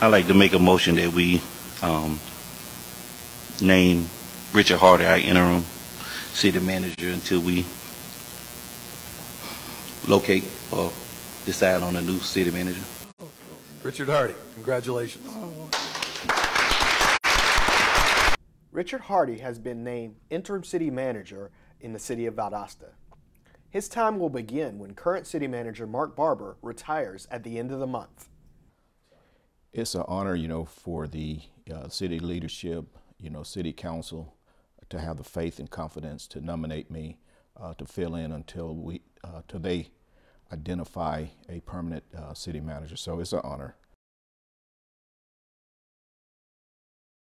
I'd like to make a motion that we um, name Richard Hardy our interim city manager until we locate or decide on a new city manager. Richard Hardy, congratulations. Richard Hardy has been named interim city manager in the city of Valdosta. His time will begin when current city manager Mark Barber retires at the end of the month. It's an honor, you know, for the uh, city leadership, you know, city council to have the faith and confidence to nominate me uh, to fill in until we, uh, till they identify a permanent uh, city manager. So it's an honor.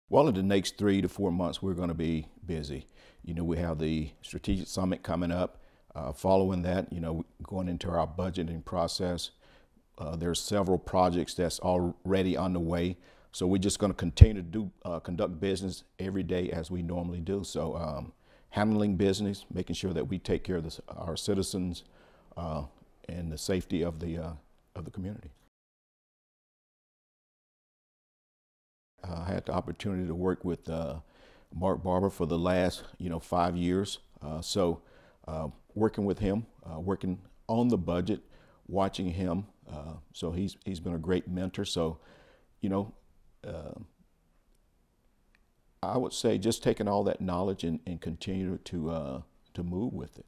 Well, in the next three to four months, we're going to be busy. You know, we have the strategic summit coming up. Uh, following that, you know, going into our budgeting process. Uh, there's several projects that's already underway. So we're just going to continue to do uh, conduct business every day as we normally do. So um, handling business, making sure that we take care of this, our citizens uh, and the safety of the uh, of the community. I had the opportunity to work with uh, Mark Barber for the last, you know, five years. Uh, so uh, working with him, uh, working on the budget, watching him. Uh, so he's he's been a great mentor. So, you know, uh, I would say just taking all that knowledge and, and continue to to move with it.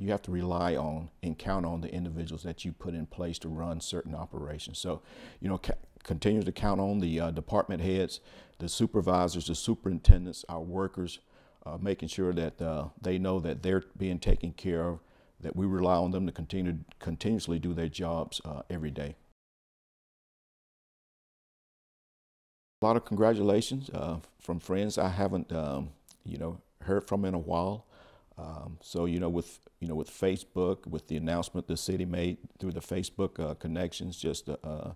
you have to rely on and count on the individuals that you put in place to run certain operations. So, you know, continue to count on the uh, department heads, the supervisors, the superintendents, our workers, uh, making sure that uh, they know that they're being taken care of, that we rely on them to continue continuously do their jobs uh, every day. A lot of congratulations uh, from friends I haven't, um, you know, heard from in a while. Um, so you know, with you know, with Facebook, with the announcement the city made through the Facebook uh, connections, just uh, uh,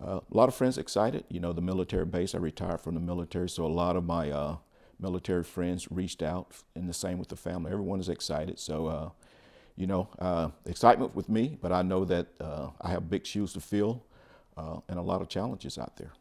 a lot of friends excited. You know, the military base. I retired from the military, so a lot of my uh, military friends reached out, and the same with the family. Everyone is excited. So, you know, uh, excitement with me, but I know that I have big shoes to fill and a lot of challenges out there.